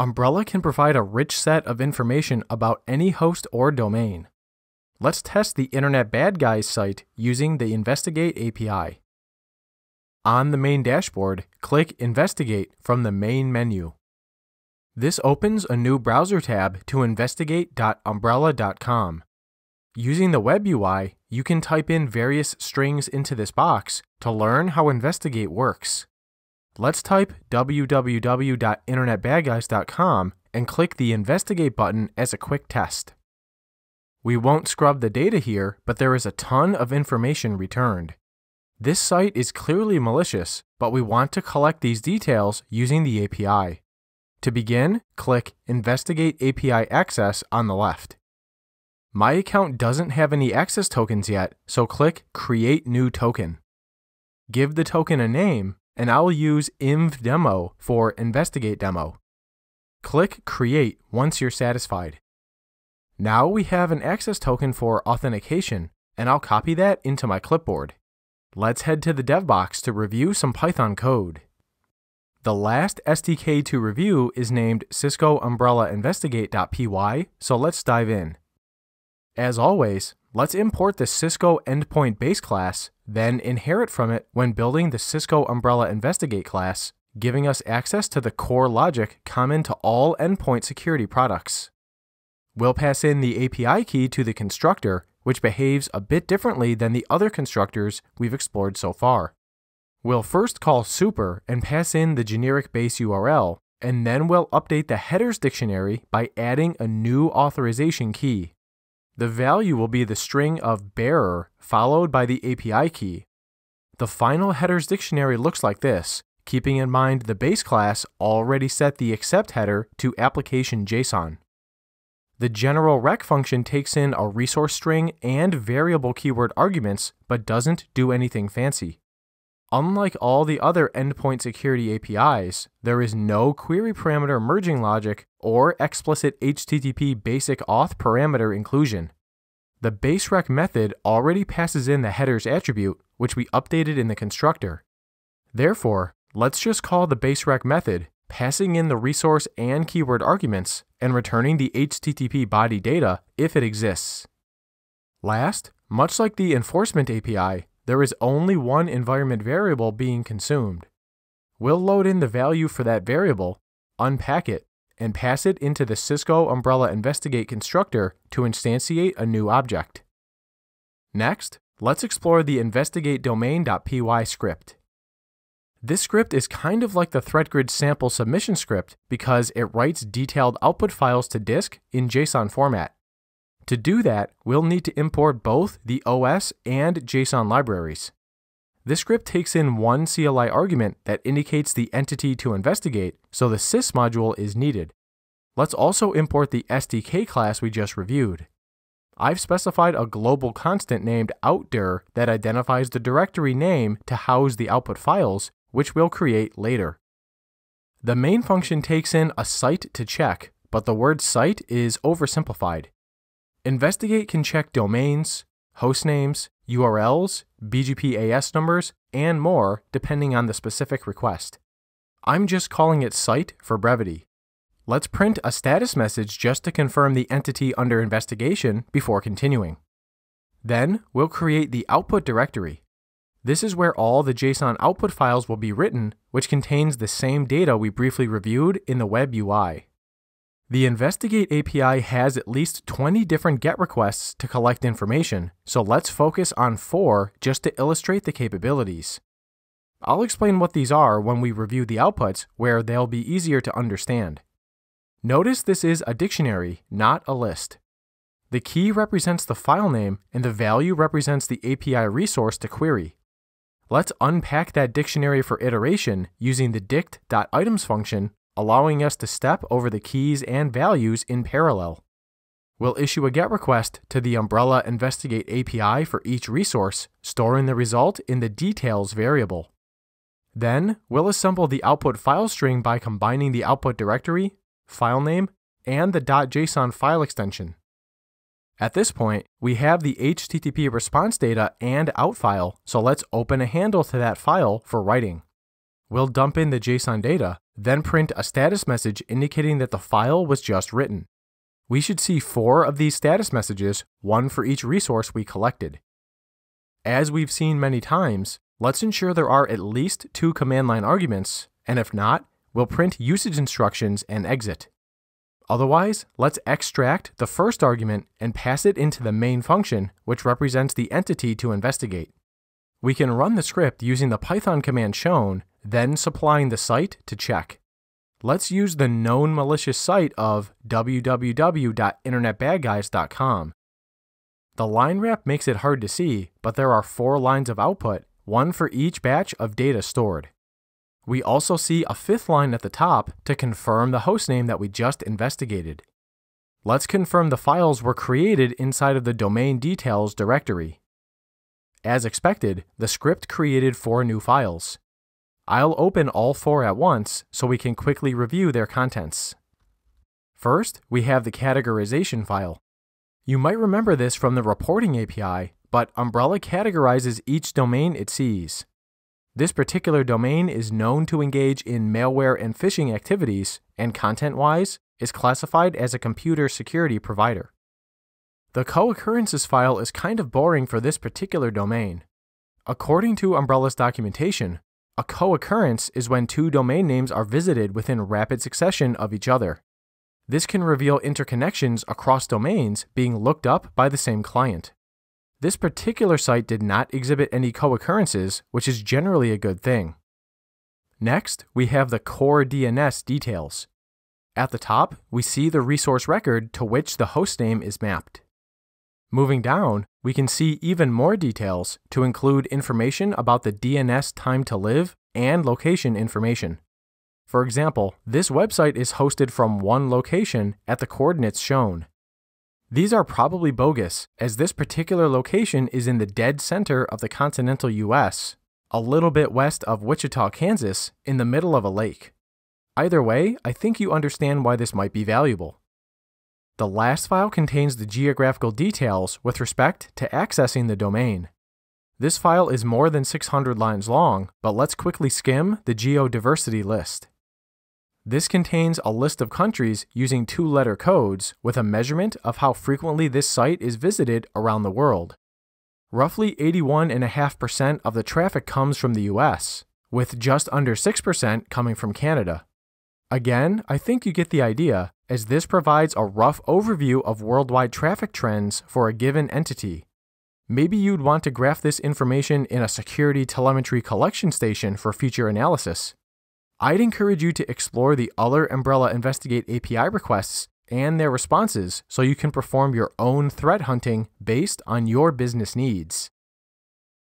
Umbrella can provide a rich set of information about any host or domain. Let's test the Internet Bad Guys site using the Investigate API. On the main dashboard, click Investigate from the main menu. This opens a new browser tab to investigate.umbrella.com. Using the web UI, you can type in various strings into this box to learn how Investigate works. Let's type www.internetbadguys.com and click the Investigate button as a quick test. We won't scrub the data here, but there is a ton of information returned. This site is clearly malicious, but we want to collect these details using the API. To begin, click Investigate API Access on the left. My account doesn't have any access tokens yet, so click Create New Token. Give the token a name, and I'll use InvDemo for Investigate Demo. Click Create once you're satisfied. Now we have an access token for authentication, and I'll copy that into my clipboard. Let's head to the dev box to review some Python code. The last SDK to review is named Cisco Umbrella Investigate.py, so let's dive in. As always, let's import the Cisco Endpoint base class, then inherit from it when building the Cisco Umbrella Investigate class, giving us access to the core logic common to all endpoint security products. We'll pass in the API key to the constructor which behaves a bit differently than the other constructors we've explored so far. We'll first call super and pass in the generic base URL, and then we'll update the headers dictionary by adding a new authorization key. The value will be the string of bearer followed by the API key. The final headers dictionary looks like this, keeping in mind the base class already set the accept header to application JSON. The general rec function takes in a resource string and variable keyword arguments, but doesn't do anything fancy. Unlike all the other endpoint security APIs, there is no query parameter merging logic or explicit HTTP basic auth parameter inclusion. The baserec method already passes in the headers attribute, which we updated in the constructor. Therefore, let's just call the baserec method passing in the resource and keyword arguments, and returning the HTTP body data if it exists. Last, much like the enforcement API, there is only one environment variable being consumed. We'll load in the value for that variable, unpack it, and pass it into the Cisco Umbrella Investigate constructor to instantiate a new object. Next, let's explore the investigateDomain.py script. This script is kind of like the ThreatGrid sample submission script because it writes detailed output files to disk in JSON format. To do that, we'll need to import both the OS and JSON libraries. This script takes in one CLI argument that indicates the entity to investigate, so the sys module is needed. Let's also import the SDK class we just reviewed. I've specified a global constant named outdir that identifies the directory name to house the output files which we'll create later. The main function takes in a site to check, but the word site is oversimplified. Investigate can check domains, host names, URLs, BGP AS numbers, and more depending on the specific request. I'm just calling it site for brevity. Let's print a status message just to confirm the entity under investigation before continuing. Then we'll create the output directory. This is where all the JSON output files will be written, which contains the same data we briefly reviewed in the web UI. The Investigate API has at least 20 different GET requests to collect information, so let's focus on four just to illustrate the capabilities. I'll explain what these are when we review the outputs, where they'll be easier to understand. Notice this is a dictionary, not a list. The key represents the file name, and the value represents the API resource to query. Let's unpack that dictionary for iteration using the dict.items function, allowing us to step over the keys and values in parallel. We'll issue a GET request to the Umbrella Investigate API for each resource, storing the result in the details variable. Then, we'll assemble the output file string by combining the output directory, file name, and the .json file extension. At this point, we have the HTTP response data and out file, so let's open a handle to that file for writing. We'll dump in the JSON data, then print a status message indicating that the file was just written. We should see four of these status messages, one for each resource we collected. As we've seen many times, let's ensure there are at least two command line arguments, and if not, we'll print usage instructions and exit. Otherwise, let's extract the first argument and pass it into the main function, which represents the entity to investigate. We can run the script using the Python command shown, then supplying the site to check. Let's use the known malicious site of www.internetbadguys.com. The line wrap makes it hard to see, but there are four lines of output, one for each batch of data stored. We also see a fifth line at the top to confirm the hostname that we just investigated. Let's confirm the files were created inside of the domain details directory. As expected, the script created four new files. I'll open all four at once so we can quickly review their contents. First, we have the categorization file. You might remember this from the reporting API, but Umbrella categorizes each domain it sees. This particular domain is known to engage in malware and phishing activities, and content-wise, is classified as a computer security provider. The co-occurrences file is kind of boring for this particular domain. According to Umbrella's documentation, a co-occurrence is when two domain names are visited within rapid succession of each other. This can reveal interconnections across domains being looked up by the same client. This particular site did not exhibit any co-occurrences, which is generally a good thing. Next, we have the core DNS details. At the top, we see the resource record to which the hostname is mapped. Moving down, we can see even more details to include information about the DNS time to live and location information. For example, this website is hosted from one location at the coordinates shown. These are probably bogus, as this particular location is in the dead center of the continental US, a little bit west of Wichita, Kansas, in the middle of a lake. Either way, I think you understand why this might be valuable. The last file contains the geographical details with respect to accessing the domain. This file is more than 600 lines long, but let's quickly skim the geodiversity list. This contains a list of countries using two-letter codes with a measurement of how frequently this site is visited around the world. Roughly 81.5% of the traffic comes from the US, with just under 6% coming from Canada. Again, I think you get the idea, as this provides a rough overview of worldwide traffic trends for a given entity. Maybe you'd want to graph this information in a security telemetry collection station for future analysis. I'd encourage you to explore the other Umbrella Investigate API requests and their responses so you can perform your own threat hunting based on your business needs.